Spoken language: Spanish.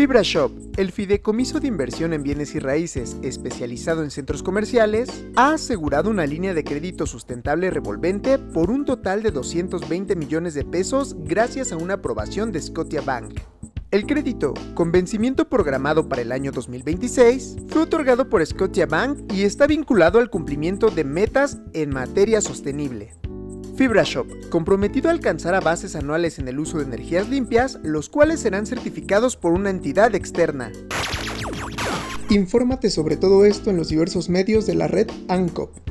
FibraShop, el fideicomiso de inversión en bienes y raíces especializado en centros comerciales, ha asegurado una línea de crédito sustentable revolvente por un total de 220 millones de pesos gracias a una aprobación de Scotia Bank. El crédito, con vencimiento programado para el año 2026, fue otorgado por Scotia Bank y está vinculado al cumplimiento de metas en materia sostenible. FibraShop, comprometido a alcanzar avances anuales en el uso de energías limpias, los cuales serán certificados por una entidad externa. Infórmate sobre todo esto en los diversos medios de la red ANCOP.